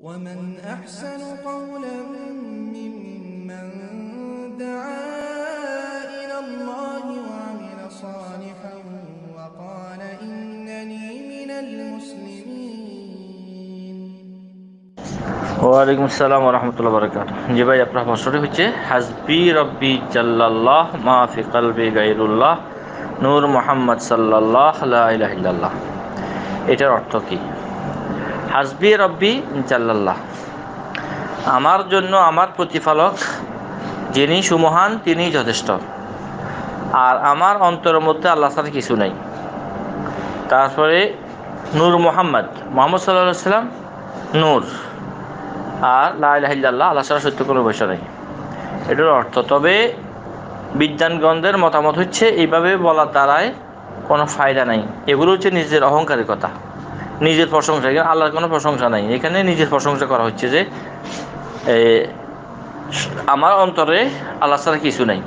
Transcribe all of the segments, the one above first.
ومن أحسن قولا ممن دعا إلى الله وعمل صالحا وقال إنني من المسلمين ওয়ালাইকুম আসসালাম রহমতুল্লাহ বরকাত জি ভাই আপনার প্রশ্নটি হচ্ছে হাজবি রব্বি জাল্লাল্লাহ মাফি কালবি গাইরুল্লাহ নূর মোহাম্মদ সাল্লাল্লাহ লা ইলাহা ইল্লাল্লাহ এটার অর্থ কি হাজবি রব্বি জাল্লাল্লাহ আমার জন্য আমার প্রতিপালক, যিনি সুমহান তিনি যথেষ্ট। আর আমার অন্তরের মধ্যে আল্লাহ ছাড়া কিছু নেই। তারপরে নূর মোহাম্মদ মোহাম্মদ সাল্লাহ সাল্লাম নূর। আর লাইল্লাহ আল্লাহ ছাড়া সত্য কোনো বিষয় নেই। এটার অর্থ, তবে বিজ্ঞান গ্রন্থের মতামত হচ্ছে, এইভাবে বলার দ্বারায় কোনো ফায়দা নাই। এগুলো হচ্ছে নিজের অহংকারের কথা। নিজের প্রশংসা, এখানে আল্লাহর কোনো প্রশংসা নাই। এখানে নিজের প্রশংসা করা হচ্ছে যে আমার অন্তরে আল্লাহ ছাড়া কিছু নাই।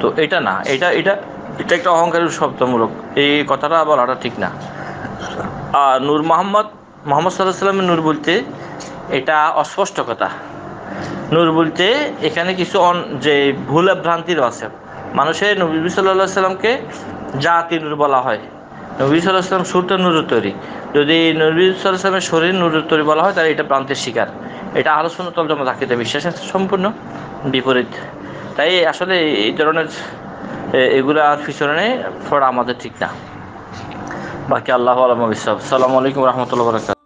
তো এটা না, এটা এটা এটা একটা অহংকারের শব্দমূলক। এই কথাটা বলাটা ঠিক না। আর নূর মোহাম্মদ মোহাম্মদ সাল্লাহ সাল্লামের নূর বলতে এটা অস্পষ্ট কথা নূর বলতে এখানে কিছু অন- যে ভুল ভ্রান্তিরও আছে। মানুষের নবী সাল্লাহ সাল্লামকে জাতি নূর বলা হয়। নবী সাল্লাহ সাল্লাম সুরটা নজর তৈরি। যদি নবী সাল্লাহ সাল্লামের শরীর নজর তৈরি বলা হয়, তাহলে এটা প্রান্তের শিকার। এটা আলোচনা তর্জমা থাকিতে বিশ্বাসের সম্পূর্ণ বিপরীত। তাই আসলে এই ধরনের এগুলো আর পিছনে পড়া আমাদের ঠিক না। বাকি আল্লাহ আলম বিশ্বাস সালামু আলাইকুম রহমতুল্লাহ বরকাত